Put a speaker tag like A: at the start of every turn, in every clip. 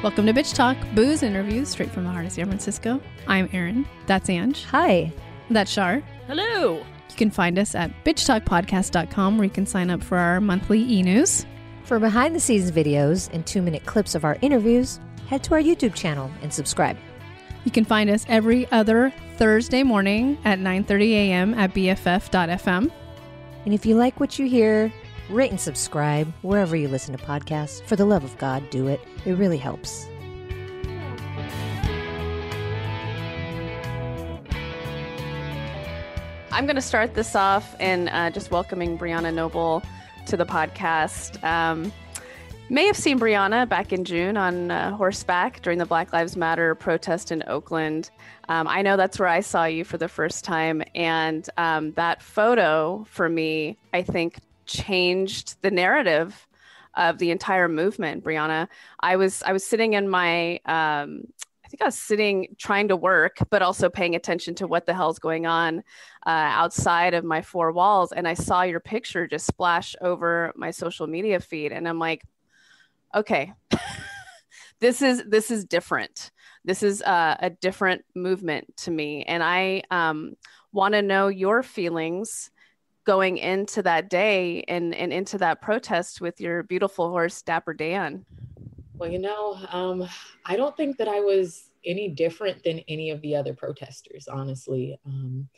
A: Welcome to Bitch Talk, booze interviews straight from the heart of San Francisco. I'm Erin. That's Ange.
B: Hi.
A: That's Shar.
C: Hello.
A: You can find us at bitchtalkpodcast.com where you can sign up for our monthly e news.
B: For behind the scenes videos and two minute clips of our interviews, head to our YouTube channel and subscribe.
A: You can find us every other Thursday morning at 9:30 a.m. at bff.fm.
B: And if you like what you hear, rate and subscribe wherever you listen to podcasts. For the love of God, do it. It really helps.
C: I'm going to start this off in uh, just welcoming Brianna Noble to the podcast. Um, may have seen Brianna back in June on uh, horseback during the Black Lives Matter protest in Oakland. Um, I know that's where I saw you for the first time, and um, that photo for me, I think, changed the narrative of the entire movement. Brianna, I was I was sitting in my um, I think I was sitting trying to work, but also paying attention to what the hell's going on uh, outside of my four walls. And I saw your picture just splash over my social media feed, and I'm like, okay, this is this is different. This is uh, a different movement to me, and I um, want to know your feelings going into that day and and into that protest with your beautiful horse, Dapper Dan.
D: Well, you know, um, I don't think that I was any different than any of the other protesters, honestly. Um,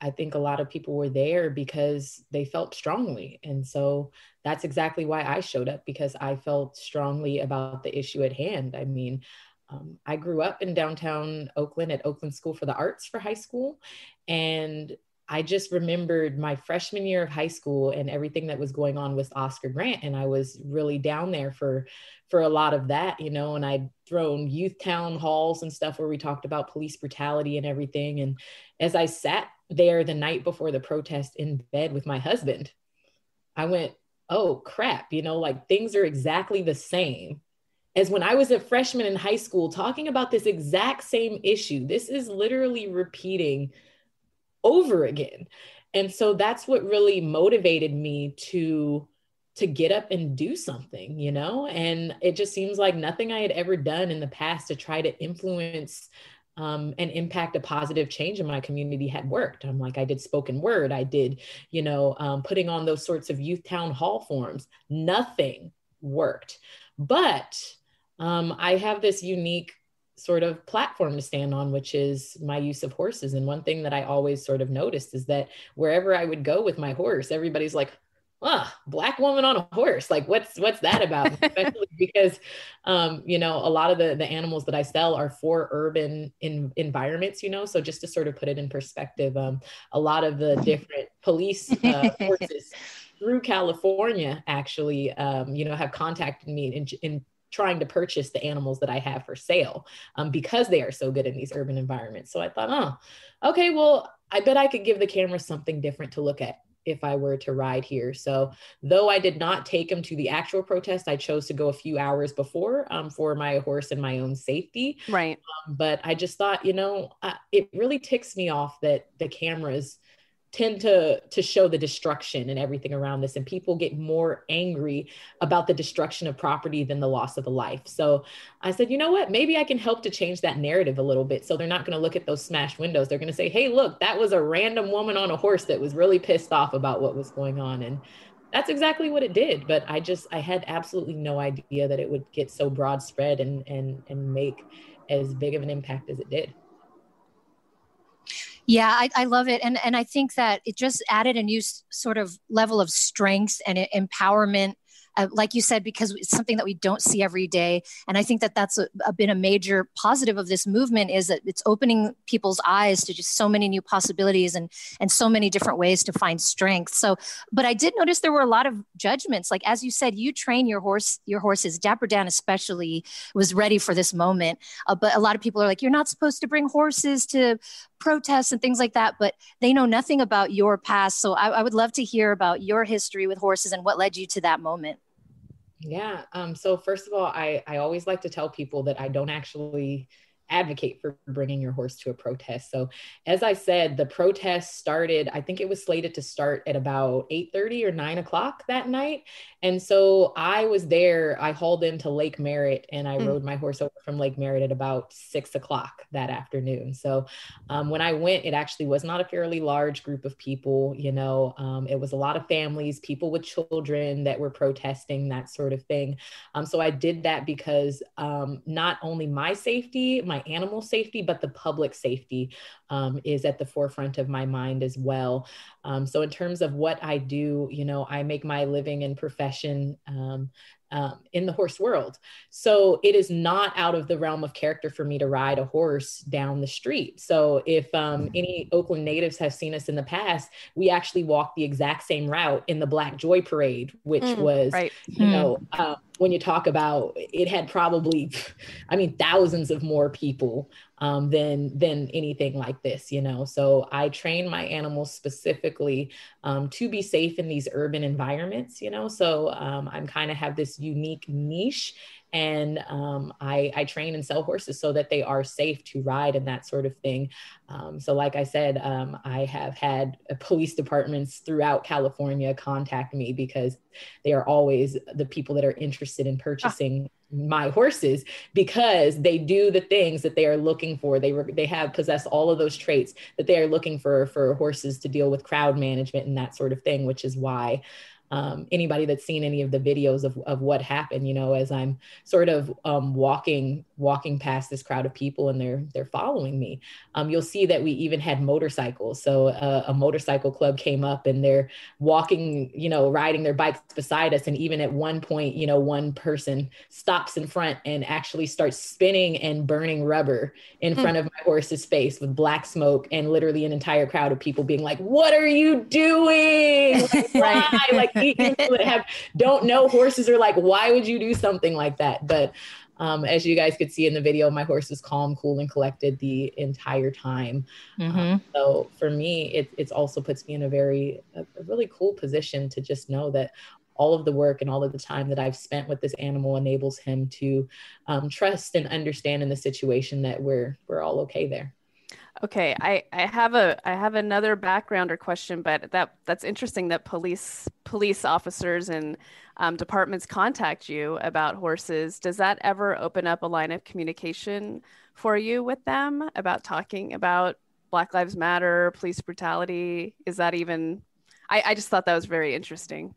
D: I think a lot of people were there because they felt strongly. And so that's exactly why I showed up because I felt strongly about the issue at hand. I mean, um, I grew up in downtown Oakland at Oakland School for the Arts for high school. And I just remembered my freshman year of high school and everything that was going on with Oscar Grant. And I was really down there for for a lot of that, you know, and I'd thrown youth town halls and stuff where we talked about police brutality and everything. And as I sat there the night before the protest in bed with my husband, I went, oh crap, you know, like things are exactly the same as when I was a freshman in high school talking about this exact same issue. This is literally repeating over again. And so that's what really motivated me to to get up and do something, you know? And it just seems like nothing I had ever done in the past to try to influence um, and impact a positive change in my community had worked. I'm like, I did spoken word, I did, you know, um, putting on those sorts of youth town hall forms. Nothing worked. But um, I have this unique sort of platform to stand on, which is my use of horses. And one thing that I always sort of noticed is that wherever I would go with my horse, everybody's like, ah, black woman on a horse. Like what's what's that about? Especially because um, you know, a lot of the the animals that I sell are for urban in, environments, you know. So just to sort of put it in perspective, um, a lot of the different police uh, forces through California actually um, you know, have contacted me in, in trying to purchase the animals that I have for sale um, because they are so good in these urban environments. So I thought, oh, okay, well, I bet I could give the camera something different to look at if I were to ride here. So though I did not take him to the actual protest, I chose to go a few hours before um, for my horse and my own safety.
C: Right.
D: Um, but I just thought, you know, uh, it really ticks me off that the cameras tend to to show the destruction and everything around this and people get more angry about the destruction of property than the loss of a life. So i said you know what? Maybe i can help to change that narrative a little bit so they're not going to look at those smashed windows. They're going to say hey look that was a random woman on a horse that was really pissed off about what was going on and that's exactly what it did but i just i had absolutely no idea that it would get so broad spread and and and make as big of an impact as it did
E: yeah, I, I, love it, and and I think that it just added a new sort of level of strength and empowerment uh, like you said, because it's something that we don't see every day. And I think that that's a, a, been a major positive of this movement is that it's opening people's eyes to just so many new possibilities and and so many different ways to find strength. So, but I did notice there were a lot of judgments. Like as you said, you train your horse, your horses. Dapper Dan especially was ready for this moment. Uh, but a lot of people are like, you're not supposed to bring horses to protests and things like that, but they know nothing about your past. So I, I, would love to hear about your history with horses and what led you to that moment.
D: Yeah. Um, so first of all, I, I always like to tell people that I don't actually advocate for bringing your horse to a protest. So, as I said, the protest started. I think it was slated to start at about eight thirty or nine o'clock that night, and so I was there. I hauled into Lake Merritt, and I mm. rode my horse over from Lake Merritt at about six o'clock that afternoon. So, um, when I went, it actually was not a fairly large group of people. You know, um, it was a lot of families, people with children that were protesting, that sort of thing. Um, so I did that because um, not only my safety, my animal safety, but the public safety um, is at the forefront of my mind as well. Um, so, in terms of what I do, you know, I make my living and profession um, um, in the horse world. So it is not out of the realm of character for me to ride a horse down the street. So if um, any Oakland natives have seen us in the past, we actually walked the exact same route in the Black Joy Parade, which mm, was, right. you mm. know, uh, when you talk about it had probably i mean thousands of more people um, than than anything like this you know? So i train my animals specifically um, to be safe in these urban environments you know? So um, i'm kind of have this unique niche and um, I, I, train and sell horses so that they are safe to ride and that sort of thing. Um, so, like I said, um, I have had police departments throughout California contact me because they are always the people that are interested in purchasing. Ah. my horses because they do the things that they are looking for they re- they have possess all of those traits that they are looking for for horses to deal with crowd management and that sort of thing which is why um, anybody that's seen any of the videos of, of what happened, you know, as I'm sort of um, walking walking past this crowd of people and they're they're following me, um, you'll see that we even had motorcycles. So uh, a motorcycle club came up and they're walking, you know, riding their bikes beside us. And even at one point, you know, one person stops in front and actually starts spinning and burning rubber in mm. front of my horse's face with black smoke and literally an entire crowd of people being like, "What are you doing? Like, why?" like people that have don't know horses are like, why would you do something like that? But um, as you guys could see in the video, my horse is calm, cool, and collected the entire time. Mm-hmm. Um, so for me, it it's also puts me in a very a, a really cool position to just know that all of the work and all of the time that I've spent with this animal enables him to um, trust and understand in the situation that we're we're all okay there.
C: Okay, I, I have a I have another backgrounder question, but that that's interesting that police police officers and um, departments contact you about horses. Does that ever open up a line of communication for you with them about talking about Black Lives Matter, police brutality? Is that even? I, I just thought that was very interesting.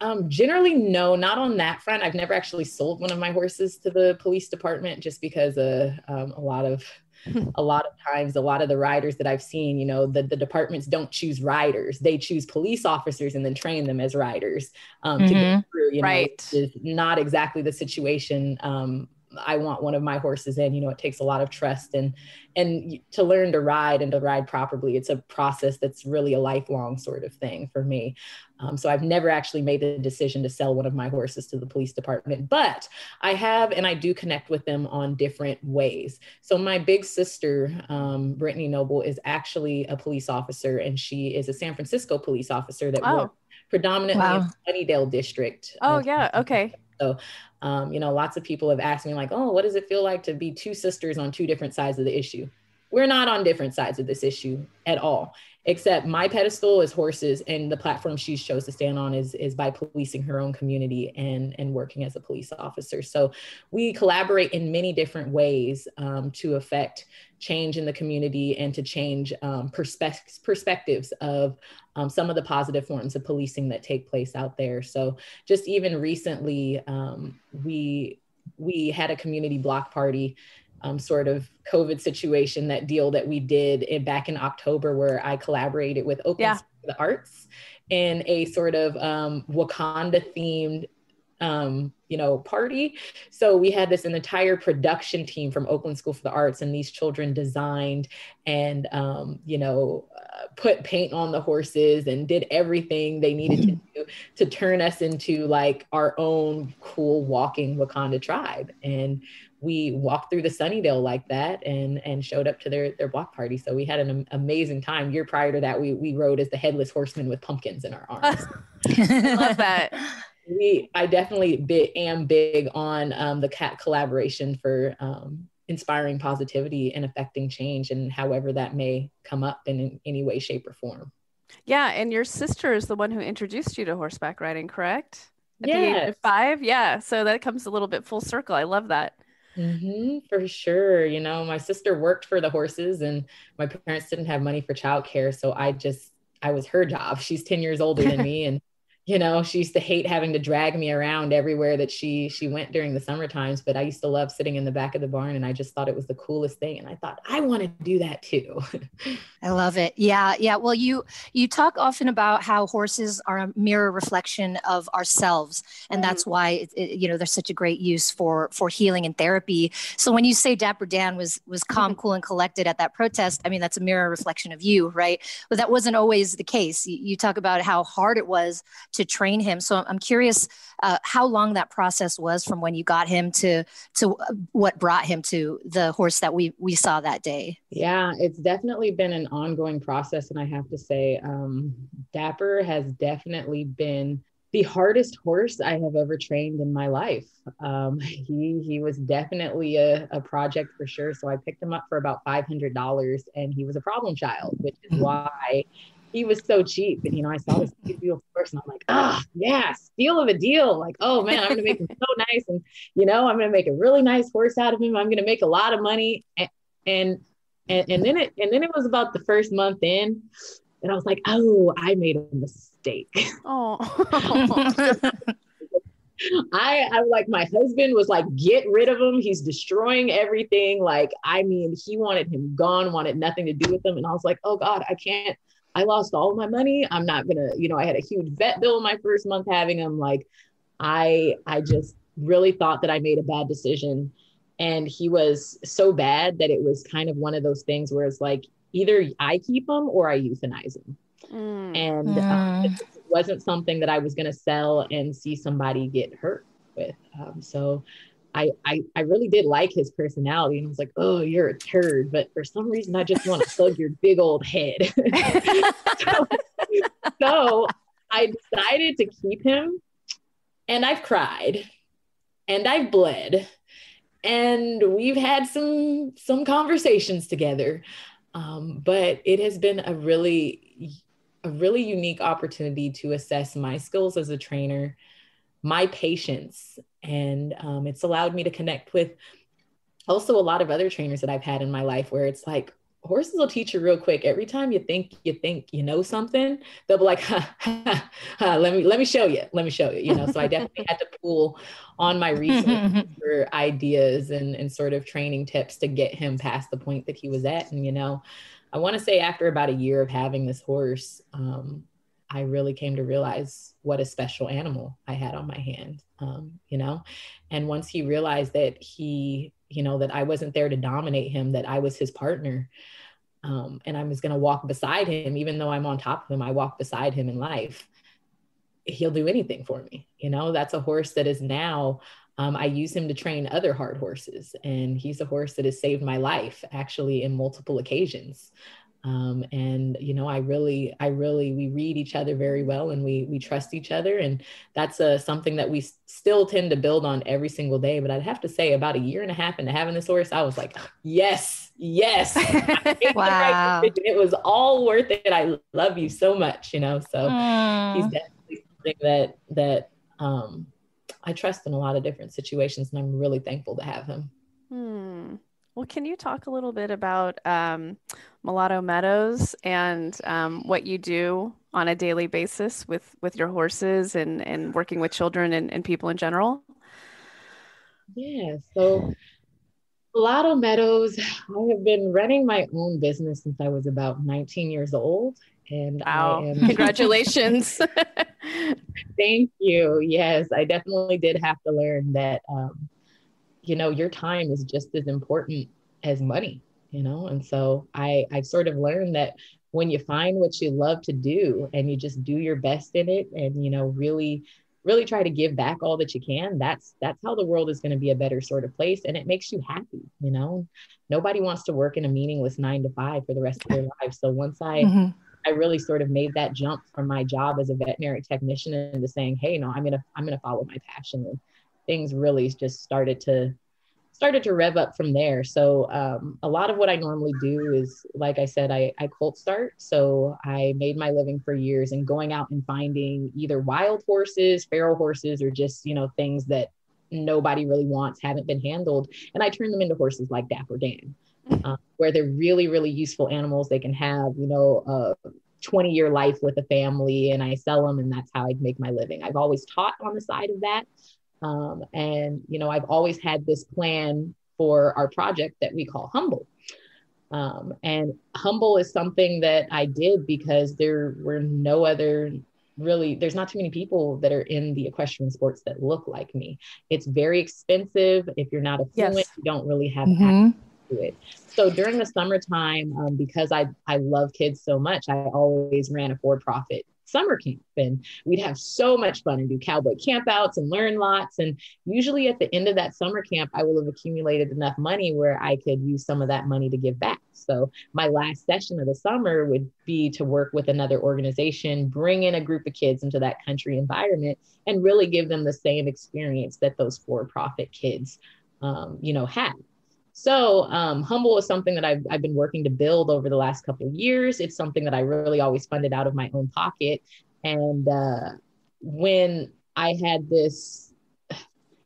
D: Um, generally, no, not on that front. I've never actually sold one of my horses to the police department just because uh, um, a lot of a lot of times a lot of the riders that i've seen you know the, the departments don't choose riders they choose police officers and then train them as riders um, mm-hmm. to get mm-hmm. through you know right. is not exactly the situation um, I want one of my horses in. You know, it takes a lot of trust and and to learn to ride and to ride properly. It's a process that's really a lifelong sort of thing for me. Um, so I've never actually made the decision to sell one of my horses to the police department, but I have, and I do connect with them on different ways. So my big sister, um, Brittany Noble, is actually a police officer, and she is a San Francisco police officer that oh. works predominantly wow. in Sunnydale district.
C: Oh yeah, okay.
D: So um, you know, lots of people have asked me, like, oh, what does it feel like to be two sisters on two different sides of the issue? We're not on different sides of this issue at all, except my pedestal is horses, and the platform she chose to stand on is is by policing her own community and and working as a police officer. So we collaborate in many different ways um, to affect change in the community and to change um, perspe- perspectives of um, some of the positive forms of policing that take place out there. So just even recently, um, we we had a community block party um, sort of COVID situation, that deal that we did in, back in October, where I collaborated with Open yeah. the Arts in a sort of um, Wakanda themed um, you know, party. So we had this an entire production team from Oakland School for the Arts, and these children designed and um, you know uh, put paint on the horses and did everything they needed to do to turn us into like our own cool walking Wakanda tribe. And we walked through the Sunnydale like that and and showed up to their their block party. So we had an amazing time. Year prior to that, we we rode as the headless horseman with pumpkins in our arms.
C: love that
D: we I definitely am big on um, the cat collaboration for um, inspiring positivity and affecting change and however that may come up in, in any way shape or form
C: yeah and your sister is the one who introduced you to horseback riding correct
D: at yes. the age
C: of five yeah so that comes a little bit full circle i love that
D: Mm-hmm, for sure. You know, my sister worked for the horses and my parents didn't have money for childcare. So I just, I was her job. She's 10 years older than me. And you know she used to hate having to drag me around everywhere that she she went during the summer times but i used to love sitting in the back of the barn and i just thought it was the coolest thing and i thought i want to do that too.
E: I love it. Yeah yeah. Well you you talk often about how horses are a mirror reflection of ourselves and mm. that's why it, it, you know they're such a great use for for healing and therapy. So when you say dapper dan was was calm cool and collected at that protest i mean that's a mirror reflection of you right? But that wasn't always the case. You, you talk about how hard it was to train him. So I'm curious uh, how long that process was from when you got him to to what brought him to the horse that we we saw that day.
D: Yeah, it's definitely been an ongoing process, and I have to say, um, Dapper has definitely been the hardest horse I have ever trained in my life. Um, he he was definitely a, a project for sure. So I picked him up for about five hundred dollars, and he was a problem child, which is mm-hmm. why he was so cheap. And you know, I saw this deal first, and I'm like, ah, oh, yeah, steal of a deal. Like, oh man, I'm gonna make him so nice, and you know, I'm gonna make a really nice horse out of him. I'm gonna make a lot of money, and and and, and then it and then it was about the first month in, and I was like, oh, I made a mistake. Oh. I, I like my husband was like, get rid of him. He's destroying everything. Like, I mean, he wanted him gone, wanted nothing to do with him. And I was like, oh God, I can't, I lost all my money. I'm not gonna, you know, I had a huge vet bill my first month having him. Like, I I just really thought that I made a bad decision. And he was so bad that it was kind of one of those things where it's like either I keep him or I euthanize him. Mm. And mm. it wasn't something that I was gonna sell and see somebody get hurt with. Um, so I, I I really did like his personality and I was like, oh, you're a turd. But for some reason I just want to plug your big old head. so, so I decided to keep him and I've cried and I've bled and we've had some some conversations together. Um, but it has been a really a really unique opportunity to assess my skills as a trainer my patience. And um, it's allowed me to connect with also a lot of other trainers that I've had in my life where it's like, horses will teach you real quick. Every time you think you think you know something, they'll be like, ha, ha, ha, "Let me let me show you. Let me show you." You know. So I definitely had to pull on my research for ideas and and sort of training tips to get him past the point that he was at. And you know, I want to say after about a year of having this horse, um, I really came to realize what a special animal I had on my hand, um, you know? And once he realized that he, you know, that I wasn't there to dominate him, that I was his partner, um, and I was going to walk beside him, even though I'm on top of him, I walk beside him in life. He'll do anything for me. You know, that's a horse that is now, um, I use him to train other hard horses. And he's a horse that has saved my life actually in multiple occasions um, and you know i really i really we read each other very well and we we trust each other and that's uh, something that we still tend to build on every single day but i'd have to say about a year and a half into having this horse i was like yes yes wow. it was all worth it i love you so much you know so mm. he's definitely something that that um, i trust in a lot of different situations and i'm really thankful to have him
C: hmm. Well, can you talk a little bit about um, Mulatto Meadows and um, what you do on a daily basis with with your horses and and working with children and, and people in general?
D: Yeah, so Mulatto Meadows, I have been running my own business since I was about 19 years old. And
C: wow. Am... congratulations.
D: Thank you. Yes, I definitely did have to learn that um, you know your time is just as important as money you know? And so i i've sort of learned that when you find what you love to do and you just do your best in it and you know really really try to give back all that you can that's that's how the world is going to be a better sort of place and it makes you happy you know? Nobody wants to work in a meaningless nine to five for the rest of their lives. So once i mm-hmm. i really sort of made that jump from my job as a veterinary technician into saying hey no i'm gonna i'm gonna follow my passion and things really just started to started to rev up from there. So um, a lot of what I normally do is, like I said, I, I colt start. So I made my living for years and going out and finding either wild horses, feral horses, or just you know things that nobody really wants, haven't been handled, and I turn them into horses like Dapper Dan, uh, where they're really really useful animals. They can have you know a 20 year life with a family, and I sell them, and that's how I make my living. I've always taught on the side of that. Um, and, you know, I've always had this plan for our project that we call Humble. Um, and Humble is something that I did because there were no other really there's not too many people that are in the equestrian sports that look like me it's very expensive if you're not affluent yes. you don't really have mm-hmm. access to it so during the summertime um, because i i love kids so much i always ran a for-profit summer camp and we'd have so much fun and do cowboy campouts and learn lots. And usually at the end of that summer camp, I will have accumulated enough money where I could use some of that money to give back. So my last session of the summer would be to work with another organization, bring in a group of kids into that country environment and really give them the same experience that those for-profit kids um, you know, had. So um, Humble is something that I've, I've been working to build over the last couple of years. It's something that I really always funded out of my own pocket. And uh, when I had this,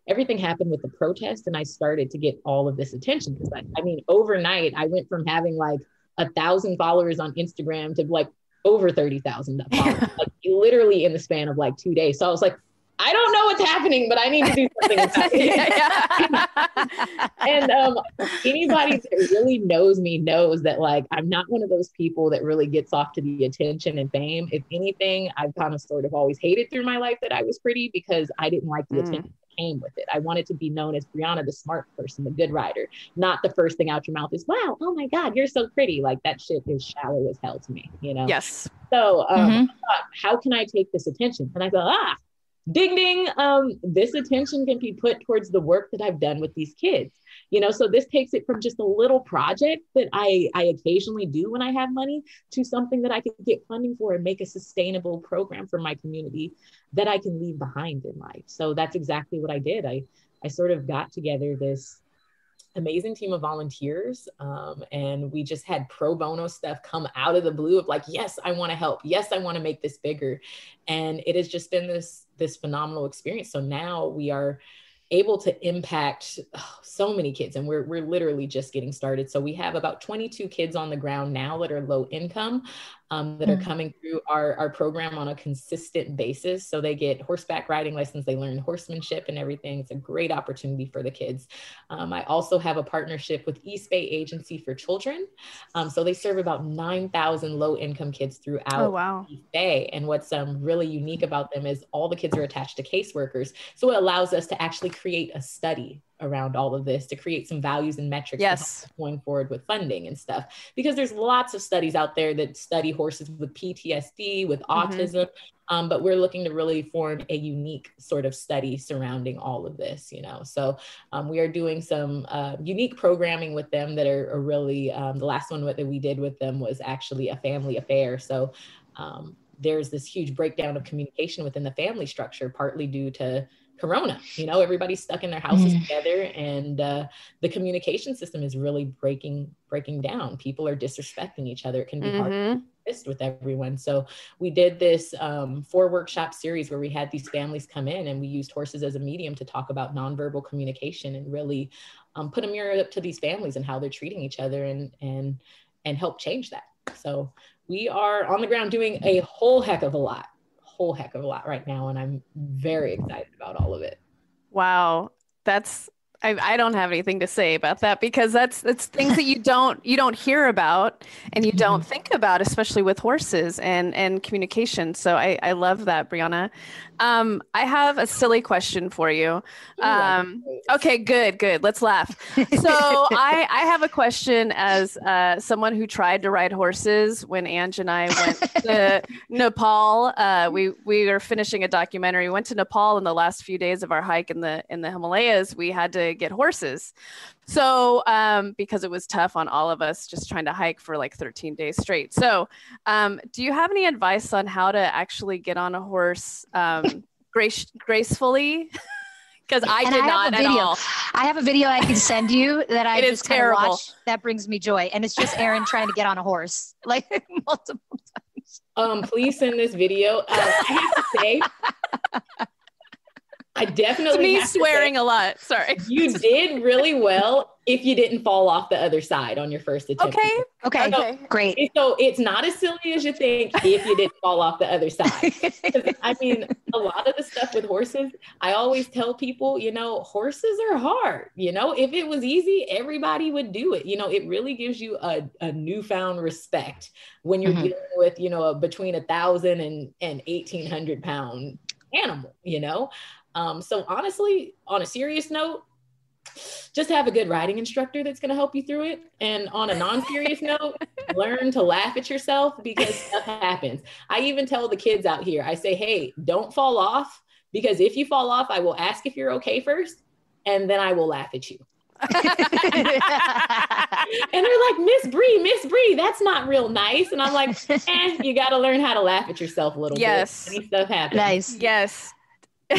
D: everything happened with the protest, and I started to get all of this attention. Because I, I mean, overnight, I went from having like a thousand followers on Instagram to like over 30,000 followers, like literally in the span of like two days. So I was like, I don't know what's happening, but I need to do something about it. and um, anybody that really knows me knows that like I'm not one of those people that really gets off to the attention and fame. If anything, I've kind of sort of always hated through my life that I was pretty because I didn't like the mm. attention that came with it. I wanted to be known as Brianna, the smart person, the good rider, not the first thing out your mouth is, wow, oh my God, you're so pretty. Like that shit is shallow as hell to me, you know?
C: Yes.
D: So um, mm-hmm. thought, how can I take this attention? And I thought, ah, ding ding um, this attention can be put towards the work that i've done with these kids you know so this takes it from just a little project that i i occasionally do when i have money to something that i can get funding for and make a sustainable program for my community that i can leave behind in life. So that's exactly what i did. I i sort of got together this amazing team of volunteers um, and we just had pro bono stuff come out of the blue of like yes i want to help. Yes i want to make this bigger. And it has just been this this phenomenal experience. So now we are able to impact oh, so many kids and we're, we're literally just getting started. So we have about 22 kids on the ground now that are low income um, that mm-hmm. are mm. coming through our, our program on a consistent basis so they get horseback riding lessons they learn horsemanship and everything it's a great opportunity for the kids um, i also have a partnership with east bay agency for children um, so they serve about 9000 low income kids throughout oh, wow. east bay and what's um, really unique about them is all the kids are attached to caseworkers so it allows us to actually create a study around all of this to create some values and metrics
C: yes.
D: going forward with funding and stuff because there's lots of studies out there that study horses with ptsd with mm-hmm. autism um, but we're looking to really form a unique sort of study surrounding all of this you know so um, we are doing some uh, unique programming with them that are, are really um, the last one that we did with them was actually a family affair so um, there's this huge breakdown of communication within the family structure partly due to corona you know everybody's stuck in their houses mm. together and uh, the communication system is really breaking breaking down. People are disrespecting each other. It can be mm-hmm. hard to exist with everyone. So we did this um, four workshop series where we had these families come in and we used horses as a medium to talk about nonverbal communication and really um, put a mirror up to these families and how they're treating each other and and and help change that. So we are on the ground doing a whole heck of a lot whole heck of a lot right now and i'm very excited about all of it.
C: Wow. That's I, I don't have anything to say about that because that's that's things that you don't you don't hear about and you don't mm-hmm. think about, especially with horses and and communication. So I I love that, Brianna. Um, I have a silly question for you. Um, okay, good, good. Let's laugh. So I I have a question as uh, someone who tried to ride horses when Ange and I went to Nepal. Uh, we we were finishing a documentary. We went to Nepal in the last few days of our hike in the in the Himalayas. We had to get horses. So, um, because it was tough on all of us just trying to hike for like 13 days straight. So, um, do you have any advice on how to actually get on a horse um, grace- gracefully? because I
E: And
C: did
E: I have
C: not
E: a
C: at
E: video.
C: all.
E: I have a video I can send you that I just kind of watch. That brings me joy, and it's just Erin trying to get on a horse, like multiple. Times.
D: Um, please send this video. Uh, I have to say, I definitely
C: me
D: have to say,
C: swearing a lot. Sorry.
D: you did really well if you didn't fall off the other side on your first attempt.
C: Okay.
E: Okay,
C: Okay.
E: great.
D: So it's not as silly as you think if you didn't fall off the other side. I mean, a lot of the stuff with horses, I always tell people, you know, horses are hard. You know, if it was easy, everybody would do it. You know, it really gives you a, a newfound respect when you're
E: Mhm.
D: dealing with, you know, a, between a thousand and and eighteen hundred pound animal. You know, um, so honestly, on a serious note. Just have a good riding instructor that's going to help you through it. And on a non serious note, learn to laugh at yourself because stuff happens. I even tell the kids out here, I say, hey, don't fall off because if you fall off, I will ask if you're okay first, and then I will laugh at you. And they're like, Miss Bree, Miss Bree, that's not real nice. And I'm like, eh, you got to learn how to laugh at yourself a little
C: Yes.
D: bit. Any stuff happens.
E: nice.
C: yes.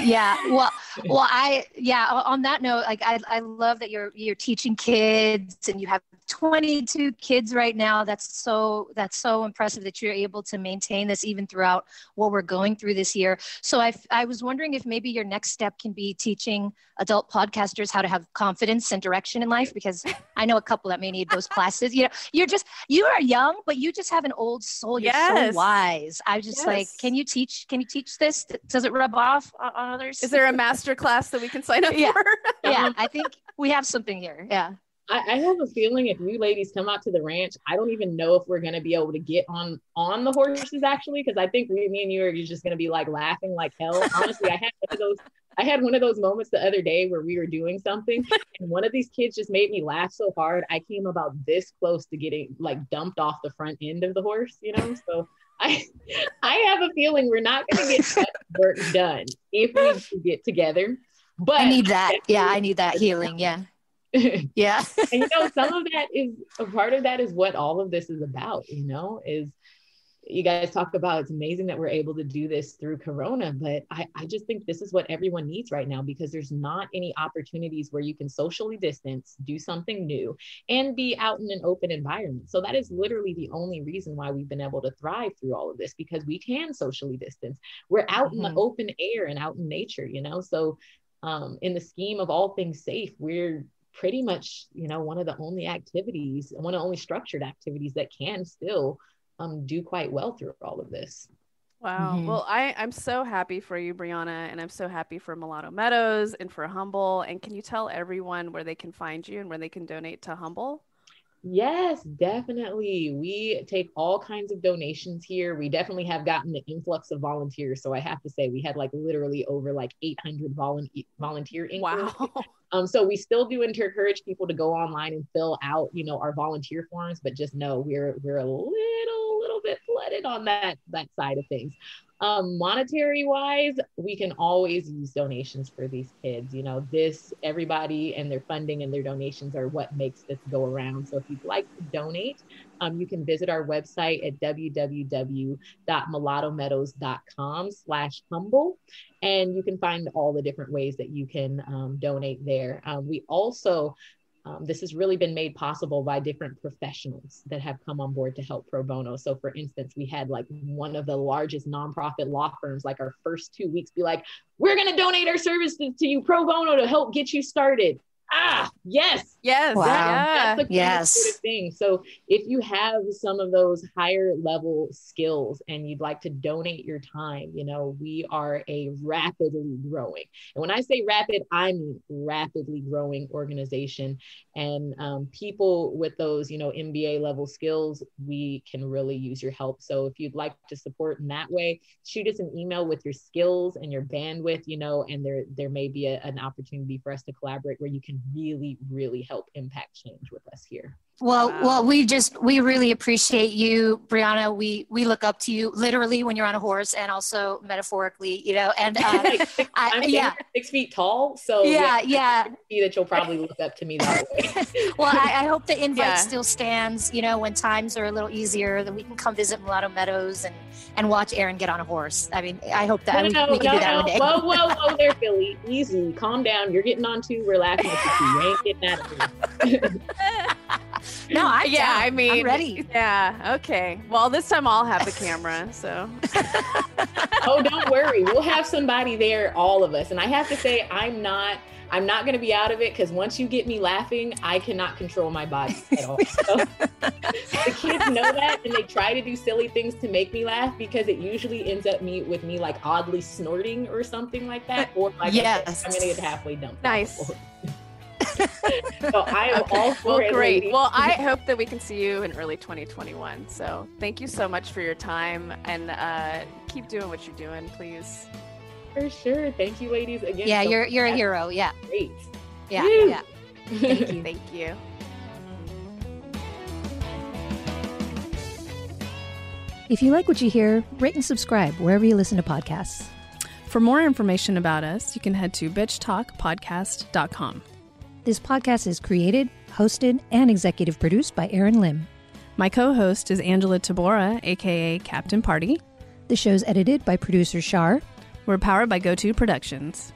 E: Yeah well well i yeah on that note like i, I love that you're you're teaching kids and you have 22 kids right now. That's so that's so impressive that you're able to maintain this even throughout what we're going through this year. So i i was wondering if maybe your next step can be teaching adult podcasters how to have confidence and direction in life because i know a couple that may need those classes. You know you're just you are young but you just have an old soul. You're
C: Yes.
E: so wise. I was just like can you teach can you teach this? Does it rub off on on others
C: Is there a master class that we can sign up
E: Yeah.
C: for?
E: yeah, um, I think we have something here. Yeah.
D: I, I have a feeling if you ladies come out to the ranch, I don't even know if we're gonna be able to get on on the horses actually, because I think we, me and you are just gonna be like laughing like hell. Honestly, I had one of those. I had one of those moments the other day where we were doing something, and one of these kids just made me laugh so hard. I came about this close to getting like dumped off the front end of the horse, you know. So I, I have a feeling we're not gonna get work done if we get together. But
E: I need that. Yeah, I need that healing. Yeah. Yeah.
D: and you know some of that is a part of that is what all of this is about you know is you guys talk about it's amazing that we're able to do this through corona but I, I just think this is what everyone needs right now because there's not any opportunities where you can socially distance do something new and be out in an open environment. So that is literally the only reason why we've been able to thrive through all of this because we can socially distance. We're out in
E: Mhm.
D: the open air and out in nature you know? So um, in the scheme of all things safe we're pretty much you know one of the only activities one of the only structured activities that can still um, do quite well through all of this
C: Wow.
E: Mhm.
C: Well, I, I'm so happy for you, Brianna, and I'm so happy for Mulatto Meadows and for Humble. And can you tell everyone where they can find you and where they can donate to Humble?
D: yes definitely we take all kinds of donations here we definitely have gotten the influx of volunteers so i have to say we had like literally over like 800 volun- volunteer inquiries.
C: Wow.
D: Um, so we still do encourage people to go online and fill out, you know, our volunteer forms, but just know we're we're a little flooded on that that side of things. Um, monetary wise, we can always use donations for these kids. You know, this everybody and their funding and their donations are what makes this go around. So if you'd like to donate, um, you can visit our website at www.mulattomeadows.com slash humble and you can find all the different ways that you can um, donate there. Um, we also, um, this has really been made possible by different professionals that have come on board to help pro bono. So, for instance, we had like one of the largest nonprofit law firms, like our first two weeks, be like, "We're going to donate our services to you pro bono to help get you started." Ah, yes,
C: Yes.
E: Wow.
C: Yeah.
D: that's the kind
E: Yes.
D: of sort of thing. So if you have some of those higher level skills and you'd like to donate your time, you know, we are a rapidly growing. And when I say rapid, I mean rapidly growing organization. And um, people with those, you know, MBA level skills, we can really use your help. So if you'd like to support in that way, shoot us an email with your skills and your bandwidth, you know, and there there may be a, an opportunity for us to collaborate where you can really, really help impact change with us here.
E: Well,
C: Wow.
E: well, we just we really appreciate you, Brianna. We we look up to you literally when you're on a horse, and also metaphorically, you know. And uh, I-
D: I'm
E: yeah.
D: six feet tall, so
E: yeah, yeah.
D: see that you'll probably look up to me that way.
E: Well, I, I hope the invite
C: Yeah.
E: still stands. You know, when times are a little easier, then we can come visit Mulatto Meadows and and watch Erin get on a horse. I mean, I hope that we,
D: no,
E: we can
D: no,
E: do that
D: no.
E: one day.
D: Whoa, whoa, whoa there, Filly. Easy. Calm down. You're getting on too. We're laughing you. You ain't getting out of here.
E: No, I'm
C: yeah,
E: down.
C: I mean,
E: I'm ready.
C: Yeah, okay. Well, this time I'll have the camera. So
D: oh, don't worry. We'll have somebody there, all of us. And I have to say, I'm not. I'm not going to be out of it because once you get me laughing, I cannot control my body at all. So, the kids know that, and they try to do silly things to make me laugh because it usually ends up me with me like oddly snorting or something like that, or like
E: Yes.
D: I'm going to get halfway dumped.
C: Nice.
D: Off the floor. so I am all for
C: well,
D: it.
C: great.
D: ladies.
C: Well, I hope that we can see you in early 2021. So thank you so much for your time and uh, keep doing what you're doing, please.
D: For sure. Thank you, ladies. Again.
E: Yeah,
D: so
E: you're you're a hero. Yeah,
D: Great.
E: yeah,
D: Woo.
E: yeah. Thank you.
C: Thank you.
B: If you like what you hear, rate and subscribe wherever you listen to podcasts.
A: For more information about us, you can head to bitchtalkpodcast.com.
B: This podcast is created, hosted, and executive produced by Erin Lim.
A: My co host is Angela Tabora, aka Captain Party.
B: The show's edited by producer Shar.
A: We're powered by GoTo Productions.